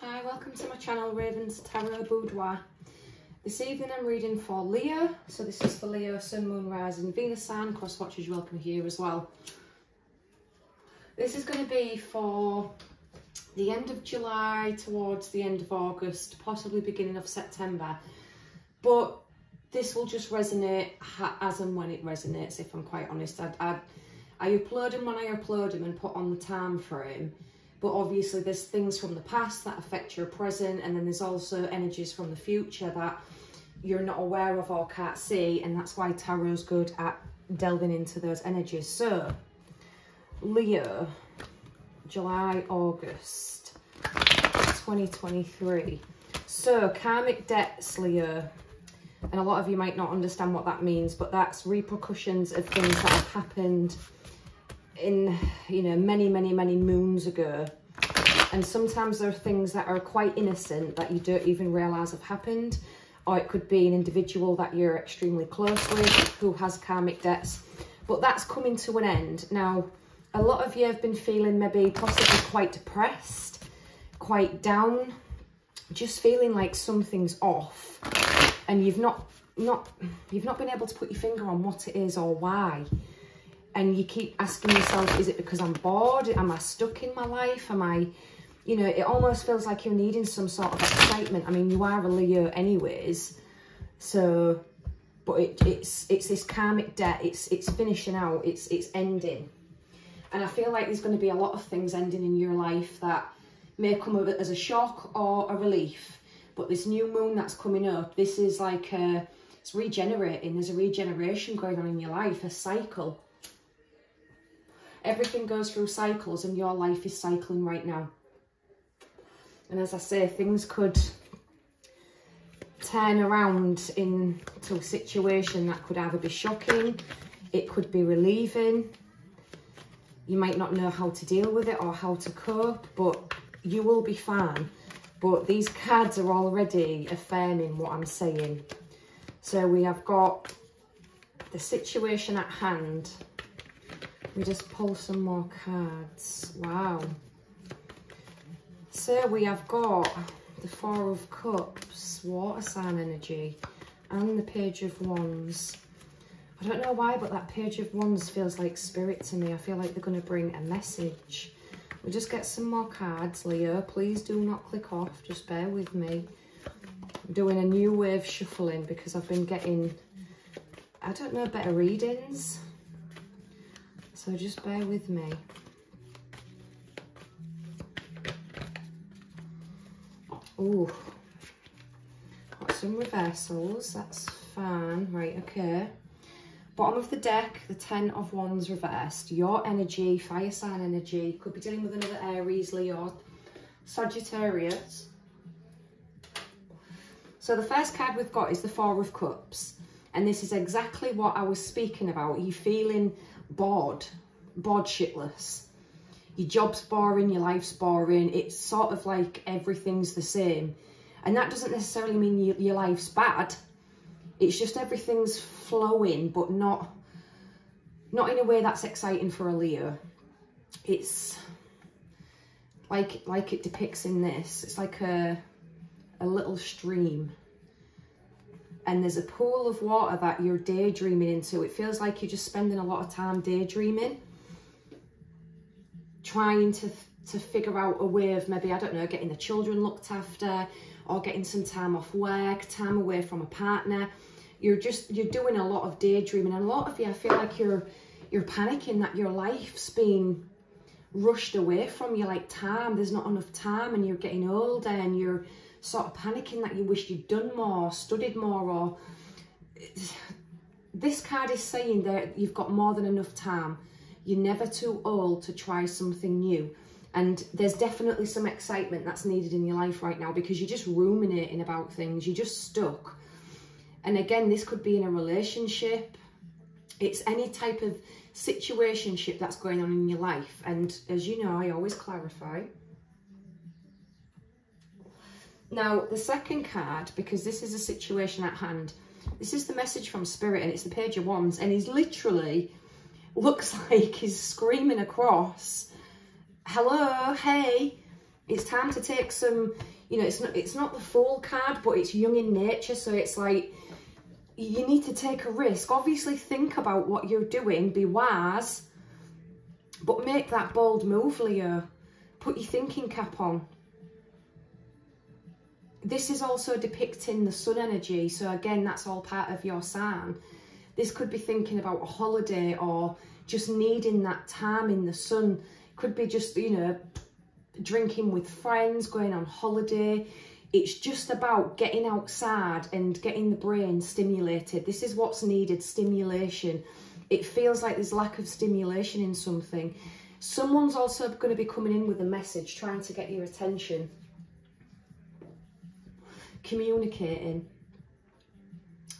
Hi, welcome to my channel, Ravens Tarot Boudoir. This evening I'm reading for Leo. So this is for Leo, Sun, Moon, Rising, Venus, Sun. Cross watchers, welcome here as well. This is going to be for the end of July towards the end of August, possibly beginning of September. But this will just resonate as and when it resonates, if I'm quite honest. I, I, I upload them when I upload them and put on the time frame but obviously there's things from the past that affect your present and then there's also energies from the future that you're not aware of or can't see and that's why tarot's good at delving into those energies. So leo july august 2023 so karmic debts leo and a lot of you might not understand what that means but that's repercussions of things that have happened in, you know, many, many, many moons ago. And sometimes there are things that are quite innocent that you don't even realise have happened. Or it could be an individual that you're extremely close with who has karmic debts. But that's coming to an end. Now, a lot of you have been feeling maybe possibly quite depressed, quite down, just feeling like something's off. And you've not not you've not been able to put your finger on what it is or why and you keep asking yourself, is it because I'm bored? Am I stuck in my life? Am I, you know, it almost feels like you're needing some sort of excitement. I mean, you are a Leo anyways. So, but it, it's it's this karmic debt. It's it's finishing out. It's it's ending. And I feel like there's going to be a lot of things ending in your life that may come as a shock or a relief. But this new moon that's coming up, this is like a, it's regenerating. There's a regeneration going on in your life, a cycle Everything goes through cycles and your life is cycling right now. And as I say, things could turn around into a situation that could either be shocking, it could be relieving. You might not know how to deal with it or how to cope, but you will be fine. But these cards are already affirming what I'm saying. So we have got the situation at hand we just pull some more cards. Wow. So we have got the Four of Cups, Water Sign Energy, and the Page of Wands. I don't know why, but that Page of Wands feels like spirit to me. I feel like they're going to bring a message. We'll just get some more cards, Leo. Please do not click off. Just bear with me. I'm doing a new wave shuffling because I've been getting, I don't know, better readings. So just bear with me. Oh, got some reversals, that's fine. Right, okay. Bottom of the deck, the Ten of Wands reversed. Your energy, fire sign energy, could be dealing with another Aries, Leo, or Sagittarius. So the first card we've got is the Four of Cups. And this is exactly what I was speaking about. You feeling bored, bored shitless. Your job's boring, your life's boring. It's sort of like everything's the same. And that doesn't necessarily mean you, your life's bad. It's just everything's flowing, but not, not in a way that's exciting for a Leo. It's like, like it depicts in this. It's like a, a little stream and there's a pool of water that you're daydreaming into. It feels like you're just spending a lot of time daydreaming, trying to to figure out a way of maybe, I don't know, getting the children looked after or getting some time off work, time away from a partner. You're just, you're doing a lot of daydreaming and a lot of you, I feel like you're, you're panicking that your life's been rushed away from you like time. There's not enough time and you're getting older and you're sort of panicking that you wish you'd done more, studied more, or this card is saying that you've got more than enough time. You're never too old to try something new. And there's definitely some excitement that's needed in your life right now because you're just ruminating about things. You're just stuck. And again, this could be in a relationship. It's any type of situationship that's going on in your life. And as you know, I always clarify, now, the second card, because this is a situation at hand, this is the message from Spirit and it's the Page of Wands and he's literally, looks like he's screaming across, hello, hey, It's time to take some, you know, it's not it's not the Fool card, but it's young in nature. So it's like you need to take a risk. Obviously think about what you're doing, be wise, but make that bold move, Leo. Put your thinking cap on. This is also depicting the sun energy. So again, that's all part of your sign. This could be thinking about a holiday or just needing that time in the sun. Could be just, you know, drinking with friends, going on holiday. It's just about getting outside and getting the brain stimulated. This is what's needed, stimulation. It feels like there's lack of stimulation in something. Someone's also going to be coming in with a message, trying to get your attention. Communicating.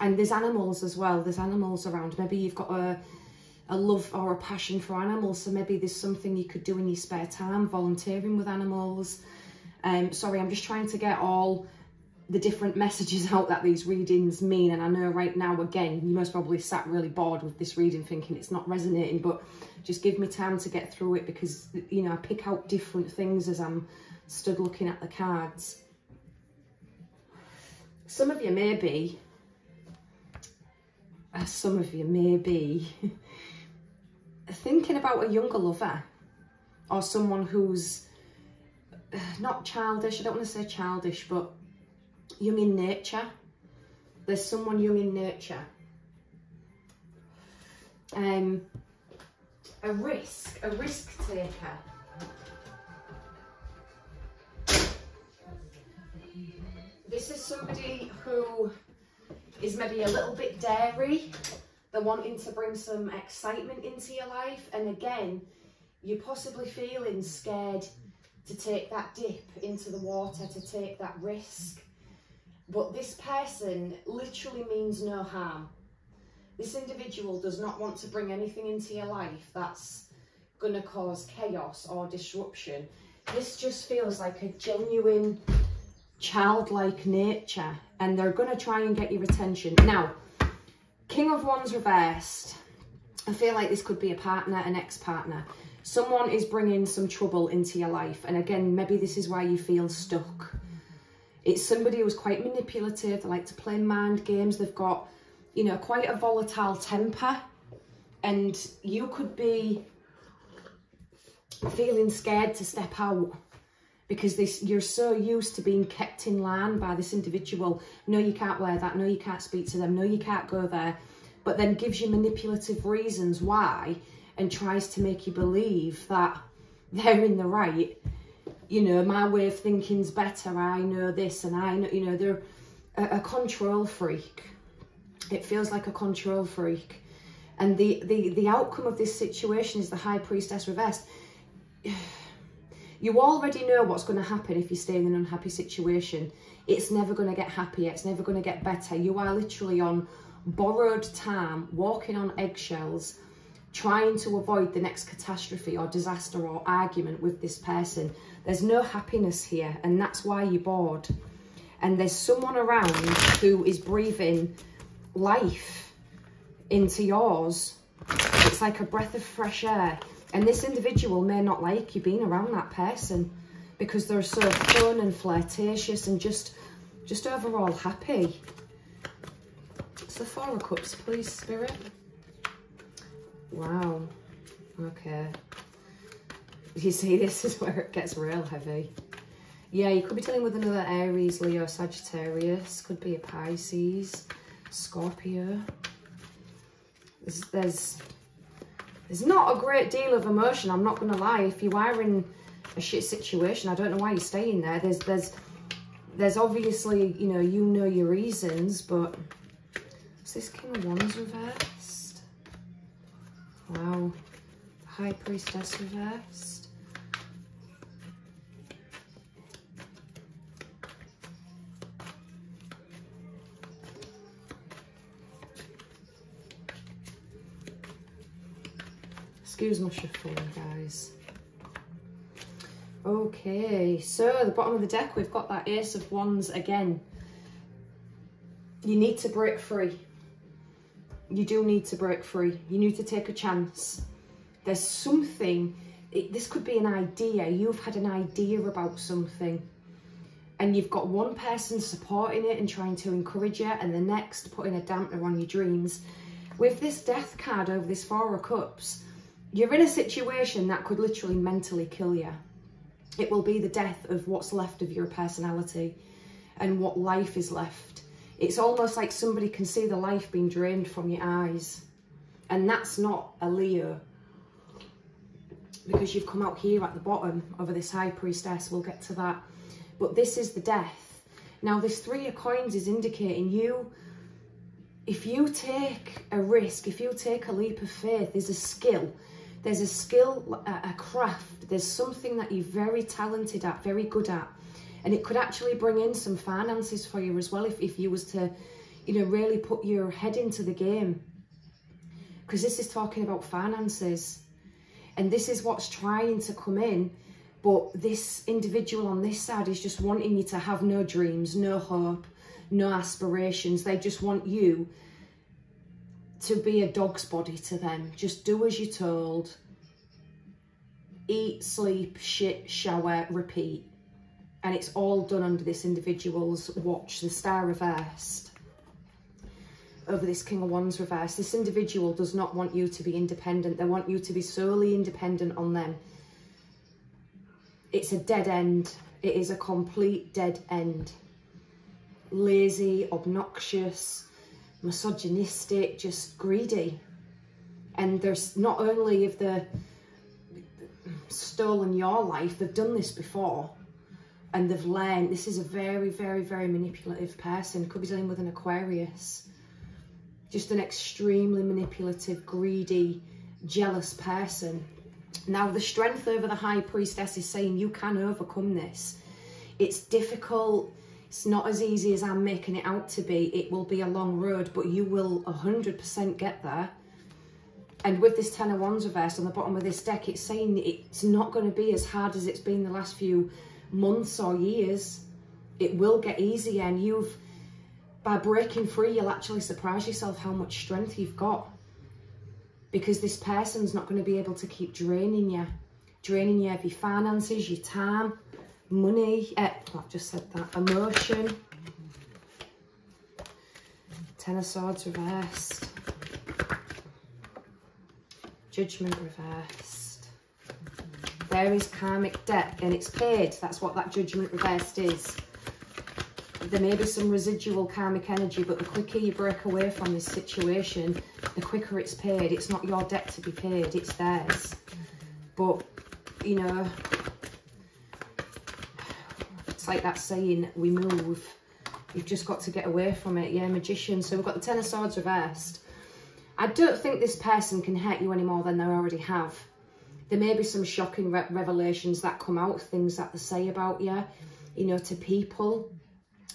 And there's animals as well. There's animals around. Maybe you've got a a love or a passion for animals so maybe there's something you could do in your spare time volunteering with animals. Um sorry i'm just trying to get all the different messages out that these readings mean and i know right now again you most probably sat really bored with this reading thinking it's not resonating but just give me time to get through it because you know i pick out different things as i'm stood looking at the cards some of you may be as some of you may be, thinking about a younger lover or someone who's uh, not childish, I don't want to say childish, but young in nature. There's someone young in nature. Um, a risk, a risk taker. This is somebody who is maybe a little bit dairy. They're wanting to bring some excitement into your life. And again, you're possibly feeling scared to take that dip into the water, to take that risk. But this person literally means no harm. This individual does not want to bring anything into your life that's going to cause chaos or disruption. This just feels like a genuine childlike nature and they're going to try and get your attention. Now, King of Wands reversed. I feel like this could be a partner, an ex-partner. Someone is bringing some trouble into your life. And again, maybe this is why you feel stuck. It's somebody who's quite manipulative. They like to play mind games. They've got, you know, quite a volatile temper. And you could be feeling scared to step out because this you're so used to being kept in line by this individual. No, you can't wear that. No, you can't speak to them. No, you can't go there. But then gives you manipulative reasons why and tries to make you believe that they're in the right. You know, my way of thinking's better. I know this and I know, you know, they're a, a control freak. It feels like a control freak. And the, the, the outcome of this situation is the High Priestess reversed you already know what's going to happen if you stay in an unhappy situation. It's never going to get happier. It's never going to get better. You are literally on borrowed time, walking on eggshells, trying to avoid the next catastrophe or disaster or argument with this person. There's no happiness here and that's why you're bored. And there's someone around who is breathing life into yours. It's like a breath of fresh air. And this individual may not like you being around that person because they're so fun and flirtatious and just, just overall happy. It's the Four of Cups, please, Spirit. Wow. Okay. You see, this is where it gets real heavy. Yeah, you could be dealing with another Aries, Leo, Sagittarius. Could be a Pisces, Scorpio. There's, there's there's not a great deal of emotion, I'm not going to lie. If you are in a shit situation, I don't know why you're staying there. There's, there's, there's obviously, you know, you know your reasons, but is this King of Wands reversed? Wow. High Priestess reversed. Excuse my shuffling, guys. Okay, so the bottom of the deck, we've got that Ace of Wands again. You need to break free. You do need to break free. You need to take a chance. There's something it, this could be an idea. You've had an idea about something and you've got one person supporting it and trying to encourage you and the next putting a dampener on your dreams. With this death card over this four of cups, you're in a situation that could literally mentally kill you. It will be the death of what's left of your personality and what life is left. It's almost like somebody can see the life being drained from your eyes. And that's not a Leo. Because you've come out here at the bottom of this high priestess. We'll get to that but this is the death. Now this three of coins is indicating you, if you take a risk, if you take a leap of faith, there's a skill, there's a skill, a craft, there's something that you're very talented at, very good at. And it could actually bring in some finances for you as well if, if you was to, you know, really put your head into the game. Because this is talking about finances. And this is what's trying to come in but this individual on this side is just wanting you to have no dreams, no hope, no aspirations. They just want you to be a dog's body to them. Just do as you're told. Eat, sleep, shit, shower, repeat. And it's all done under this individual's watch, the star reversed. Over this King of Wands reverse. This individual does not want you to be independent. They want you to be solely independent on them it's a dead end. It is a complete dead end. Lazy, obnoxious, misogynistic, just greedy. And there's not only if they stolen your life, they've done this before. And they've learned, this is a very, very, very manipulative person. Could be dealing with an Aquarius. Just an extremely manipulative, greedy, jealous person now, the strength over the high priestess is saying you can overcome this. It's difficult. It's not as easy as I'm making it out to be. It will be a long road, but you will 100% get there. And with this Ten of Wands reversed on the bottom of this deck, it's saying it's not going to be as hard as it's been the last few months or years. It will get easier and you've, by breaking free, you'll actually surprise yourself how much strength you've got because this person's not going to be able to keep draining you, draining you of your finances, your time, money, uh, I've just said that, emotion. Ten of Swords reversed. Judgment reversed. There is karmic debt and it's paid. That's what that judgment reversed is there may be some residual karmic energy, but the quicker you break away from this situation, the quicker it's paid. It's not your debt to be paid, it's theirs. But, you know, like that saying, we move. You've just got to get away from it. Yeah, magician. So we've got the Ten of Swords reversed. I don't think this person can hurt you any more than they already have. There may be some shocking re revelations that come out, things that they say about you, you know, to people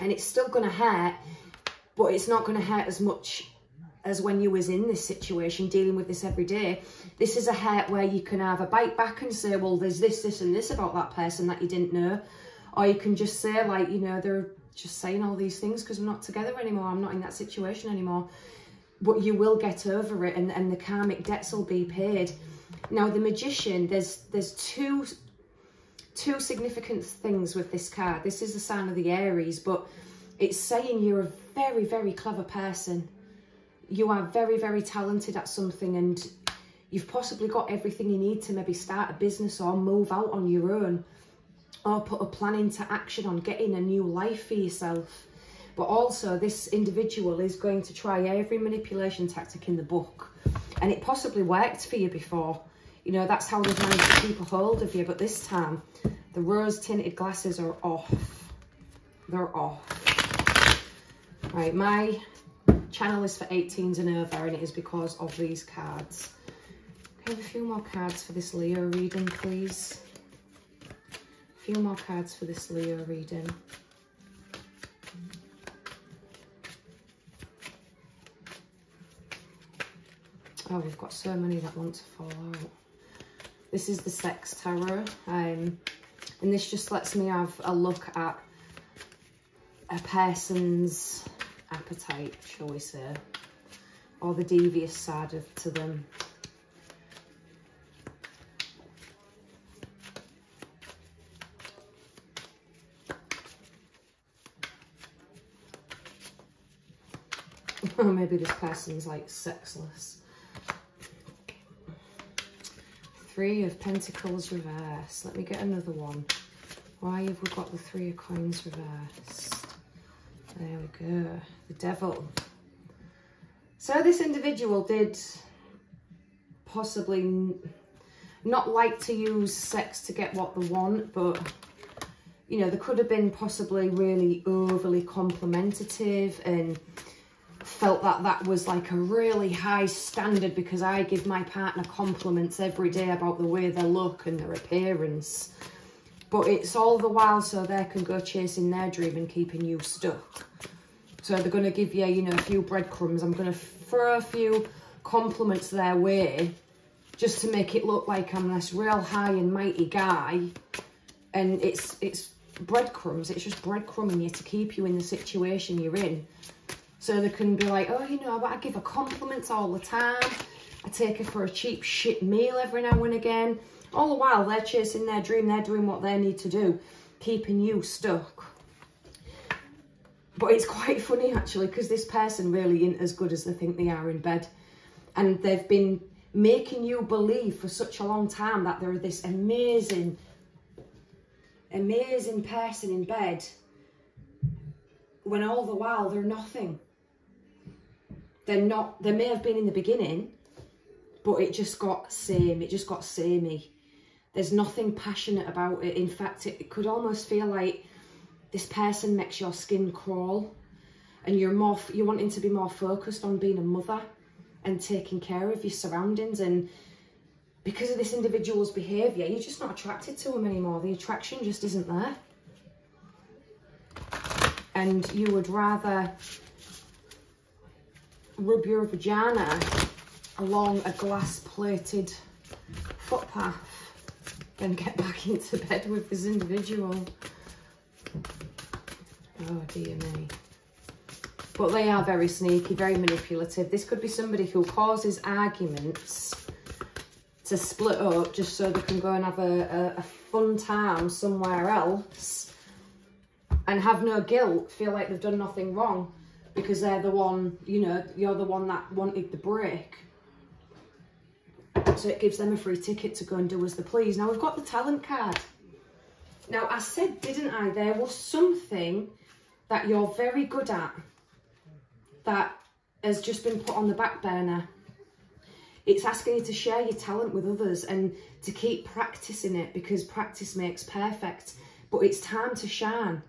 and it's still going to hurt, but it's not going to hurt as much as when you was in this situation dealing with this every day. This is a hurt where you can have a bite back and say, well, there's this, this and this about that person that you didn't know. Or you can just say like, you know, they're just saying all these things because we're not together anymore. I'm not in that situation anymore. But you will get over it and, and the karmic debts will be paid. Now, the magician, there's there's two two significant things with this card. This is the sign of the Aries, but it's saying you're a very, very clever person. You are very, very talented at something and you've possibly got everything you need to maybe start a business or move out on your own or put a plan into action on getting a new life for yourself. But also this individual is going to try every manipulation tactic in the book. And it possibly worked for you before. You know, that's how they've managed to keep a hold of you. But this time, the rose tinted glasses are off. They're off. Right, my channel is for 18s and over, and it is because of these cards. Can I have a few more cards for this Leo reading, please? Few more cards for this Leo reading. Oh, we've got so many that want to fall out. This is the Sex Tarot. Um, and this just lets me have a look at a person's appetite, shall we say, or the devious side of to them. Or maybe this person's like sexless. Three of Pentacles reversed. Let me get another one. Why have we got the Three of Coins reversed? There we go. The Devil. So this individual did possibly not like to use sex to get what they want, but you know, they could have been possibly really overly complimentative and felt that that was like a really high standard because I give my partner compliments every day about the way they look and their appearance. But it's all the while so they can go chasing their dream and keeping you stuck. So they're going to give you, you know, a few breadcrumbs. I'm going to throw a few compliments their way just to make it look like I'm this real high and mighty guy. And it's it's breadcrumbs. It's just breadcrumbing you to keep you in the situation you're in. So they can be like, oh, you know, I give her compliments all the time. I take her for a cheap shit meal every now and again. All the while, they're chasing their dream. They're doing what they need to do, keeping you stuck. But it's quite funny, actually, because this person really isn't as good as they think they are in bed. And they've been making you believe for such a long time that they're this amazing, amazing person in bed when all the while they're nothing. They're not, they may have been in the beginning, but it just got same, it just got samey. There's nothing passionate about it. In fact, it, it could almost feel like this person makes your skin crawl and you're more, you're wanting to be more focused on being a mother and taking care of your surroundings and because of this individual's behaviour, you're just not attracted to them anymore. The attraction just isn't there. And you would rather rub your vagina along a glass-plated footpath than get back into bed with this individual. Oh, dear me. But they are very sneaky, very manipulative. This could be somebody who causes arguments to split up just so they can go and have a, a, a fun time somewhere else and have no guilt, feel like they've done nothing wrong because they're the one, you know, you're the one that wanted the break. So it gives them a free ticket to go and do as they please. Now we've got the talent card. Now I said, didn't I, there was something that you're very good at that has just been put on the back burner. It's asking you to share your talent with others and to keep practicing it because practice makes perfect. But it's time to shine.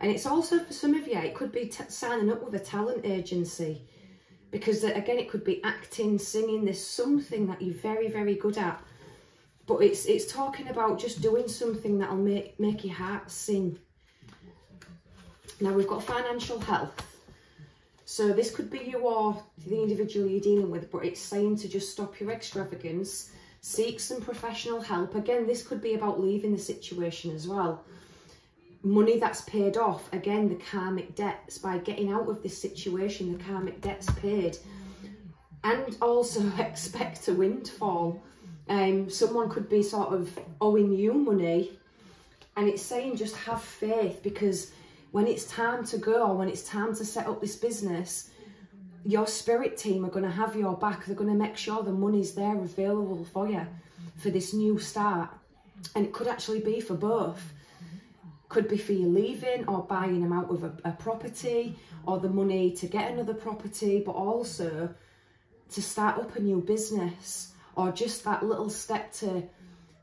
And it's also for some of you, it could be signing up with a talent agency because uh, again, it could be acting, singing. There's something that you're very, very good at. But it's it's talking about just doing something that'll make, make your heart sing. Now we've got financial health. So this could be you or the individual you're dealing with, but it's saying to just stop your extravagance, seek some professional help. Again, this could be about leaving the situation as well. Money that's paid off, again, the karmic debts, by getting out of this situation, the karmic debts paid. And also expect a windfall. Um, someone could be sort of owing you money and it's saying just have faith because when it's time to go, when it's time to set up this business, your spirit team are going to have your back. They're going to make sure the money's there available for you for this new start. And it could actually be for both. Could be for you leaving or buying them out of a, a property or the money to get another property, but also to start up a new business or just that little step to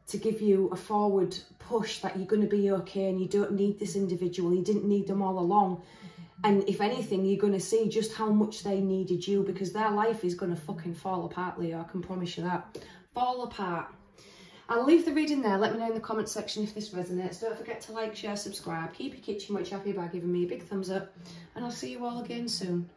to give you a forward push that you're going to be okay and you don't need this individual. You didn't need them all along. And if anything, you're going to see just how much they needed you because their life is going to fucking fall apart, Leo. I can promise you that. Fall apart. I'll leave the reading there. Let me know in the comment section if this resonates. Don't forget to like, share, subscribe. Keep your kitchen witch happy by giving me a big thumbs up. And I'll see you all again soon.